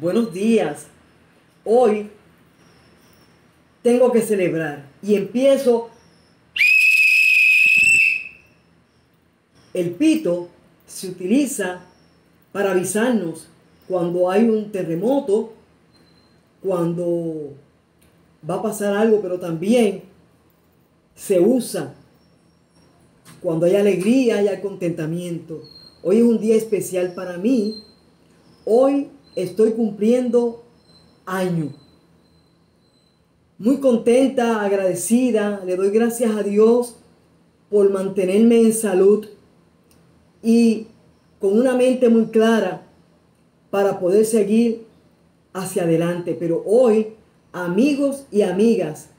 buenos días. Hoy tengo que celebrar y empiezo. El pito se utiliza para avisarnos cuando hay un terremoto, cuando va a pasar algo, pero también se usa cuando hay alegría y hay contentamiento. Hoy es un día especial para mí. Hoy estoy cumpliendo año. Muy contenta, agradecida. Le doy gracias a Dios por mantenerme en salud y con una mente muy clara para poder seguir hacia adelante. Pero hoy, amigos y amigas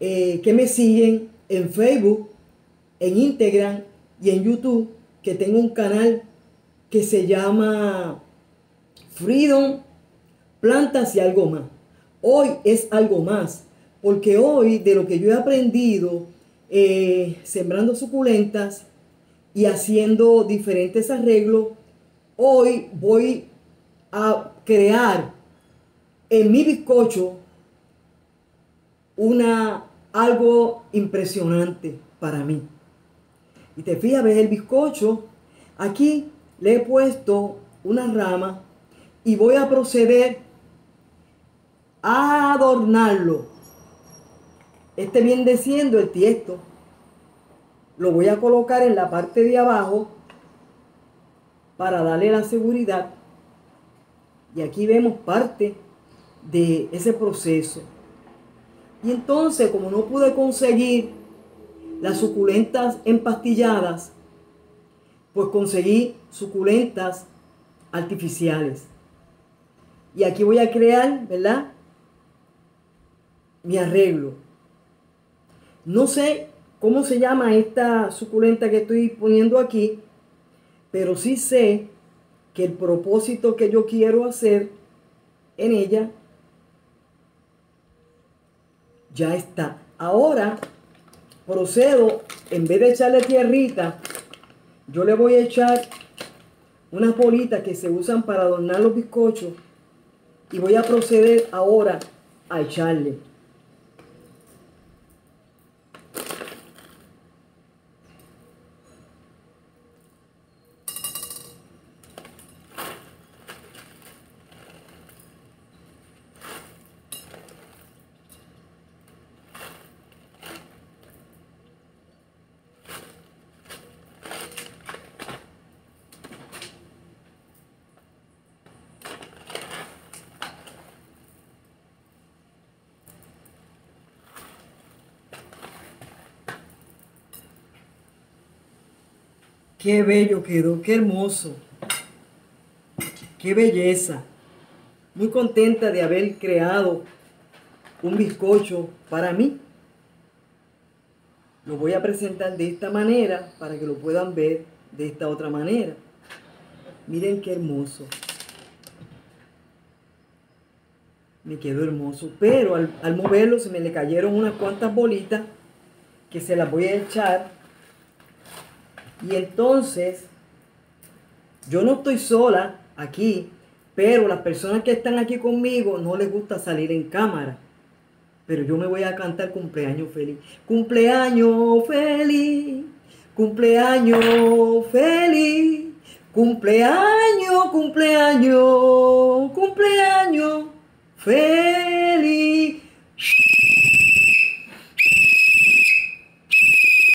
eh, que me siguen en Facebook, en Instagram y en YouTube, que tengo un canal que se llama Freedom, Plantas y algo más. Hoy es algo más, porque hoy de lo que yo he aprendido, eh, sembrando suculentas y haciendo diferentes arreglos, hoy voy a crear en mi bizcocho una, algo impresionante para mí. Y te fijas, ves el bizcocho. Aquí le he puesto una rama y voy a proceder a adornarlo. Este viene siendo el tiesto. Lo voy a colocar en la parte de abajo para darle la seguridad. Y aquí vemos parte de ese proceso. Y entonces, como no pude conseguir las suculentas empastilladas, pues conseguí suculentas artificiales. Y aquí voy a crear, ¿verdad? Mi arreglo. No sé cómo se llama esta suculenta que estoy poniendo aquí, pero sí sé que el propósito que yo quiero hacer en ella ya está. Ahora procedo, en vez de echarle tierrita, yo le voy a echar unas bolitas que se usan para adornar los bizcochos y voy a proceder ahora a echarle. Qué bello quedó, qué hermoso. Qué belleza. Muy contenta de haber creado un bizcocho para mí. Lo voy a presentar de esta manera para que lo puedan ver de esta otra manera. Miren qué hermoso. Me quedó hermoso. Pero al, al moverlo se me le cayeron unas cuantas bolitas que se las voy a echar y entonces, yo no estoy sola aquí, pero las personas que están aquí conmigo no les gusta salir en cámara. Pero yo me voy a cantar cumpleaños feliz. Cumpleaños feliz. Cumpleaños feliz. Cumpleaños, cumpleaños, cumpleaños feliz.